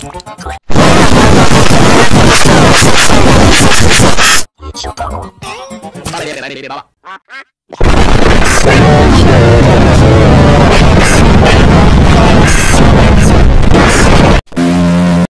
Shut up.